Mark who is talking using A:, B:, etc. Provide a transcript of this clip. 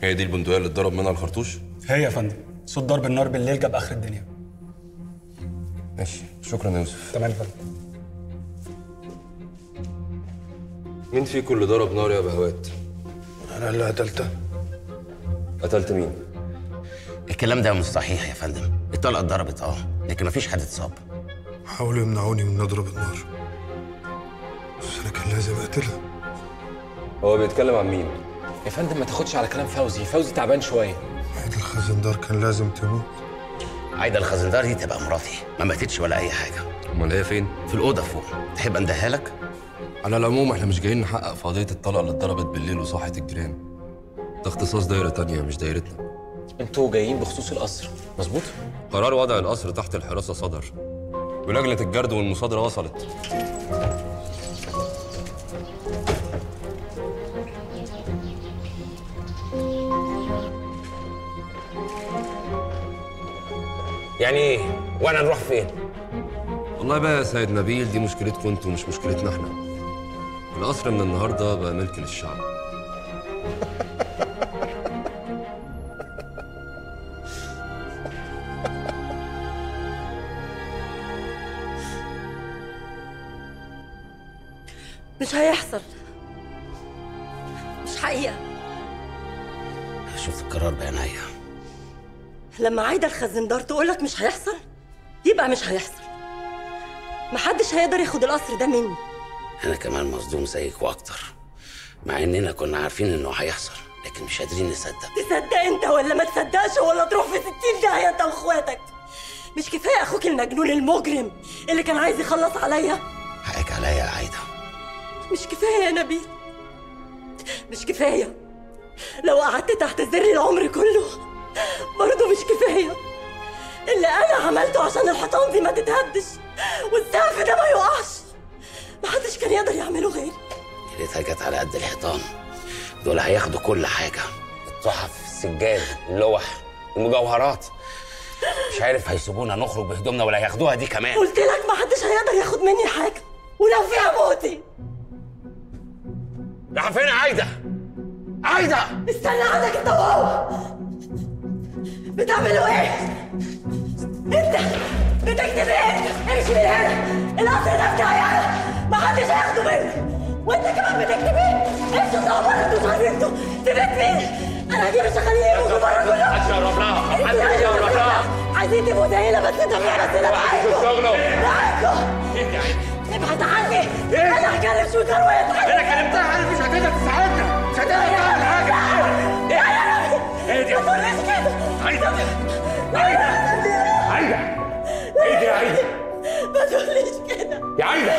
A: هي دي البندقية اللي اتضرب منها الخرطوش؟
B: هي يا فندم. صوت ضرب النار بالليل جاب آخر الدنيا.
A: ماشي. شكرا يا يوسف.
B: تمام يا فندم.
A: مين فيكم اللي ضرب نار يا بهوات
C: أنا اللي قتلته
A: قتلت مين؟
D: الكلام ده مش صحيح يا فندم. الطلقة اتضربت آه. لكن مفيش حد اتصاب.
C: حاولوا يمنعوني من نضرب النار. بس أنا كان لازم أقتلها.
A: هو بيتكلم عن مين؟
E: يا فندم ما تاخدش على كلام فوزي. فوزي تعبان شوية.
C: عيد الخزندار كان لازم تموت.
D: عايده الخزندار دي تبقى مراتي. ما ماتتش ولا أي حاجة.
A: أمال هي فين؟
D: في الأوضة فوق. تحب أندهها لك؟
A: على العموم إحنا مش جايين نحقق في قضيه الطلقه اللي اتضربت بالليل وصاحت الجيران. ده اختصاص دايرة تانية مش دايرتنا.
E: أنتوا جايين بخصوص القصر. مظبوط؟
A: قرار وضع القصر تحت الحراسة صدر. ولجنه الجرد والمصادرة وصلت.
D: يعني إيه وأنا نروح فين؟
A: والله بقى يا سيد نبيل دي مشكلتكم أنتوا مش مشكلتنا إحنا. القصر من النهارده بقى ملك للشعب.
F: مش هيحصل. مش حقيقة.
D: شفت القرار بعينيا
F: لما عايدة الخزندار تقولك مش هيحصل يبقى مش هيحصل. محدش هيقدر ياخد القصر ده مني.
D: أنا كمان مصدوم زيك وأكتر مع إننا كنا عارفين إنه هيحصل لكن مش قادرين نصدق.
F: تصدق أنت ولا ما تصدقش ولا تروح في ستين داهية انت واخواتك مش كفاية أخوك المجنون المجرم اللي كان عايز يخلص عليا؟
D: حقك عليا يا عايدة.
F: مش كفاية يا نبيل مش كفاية. لو قعدت تعتذر العمر كله برضه مش كفاية. اللي أنا عملته عشان الحيطان دي ما تتهدش والسقف ده ما يقعش. محدش كان يقدر يعمله غيري.
D: يا ريتها جت على قد الحيطان. دول هياخدوا كل حاجة. التحف السجاد اللوح المجوهرات. مش عارف هيسيبونا نخرج بهدومنا ولا هياخدوها دي كمان.
F: قلت لك محدش هيقدر ياخد مني حاجة. ولو فيها موتي
D: راح فين يا عايدة؟ عايدة!
F: استنى عندك انت وهو. بتعملوا إيه؟ انت بتكتب إيه؟ امشي من هنا القصر ده بتاعي أنا. محدش هياخده مني. وانت كمان بتكتب إيه؟ امشوا اطلعوا بره أنتوا عارفين أنتوا في بيت مين؟ أنا هجيب الشغالين يموتوا بره كلهم.
D: محدش يقرب لها محدش يقرب لها
F: عايزين تبقوا زينا بس انت مش بس أنا معاكم. معاكم. ابعد عني. أنا هكلم شوكر ويضحك
D: أنا كلمتها أنا مش هتقدر تساعدنا مش هتقدر عايده عايده عايده دي يا عايده
F: ما تقوليش كده.
D: يا عايده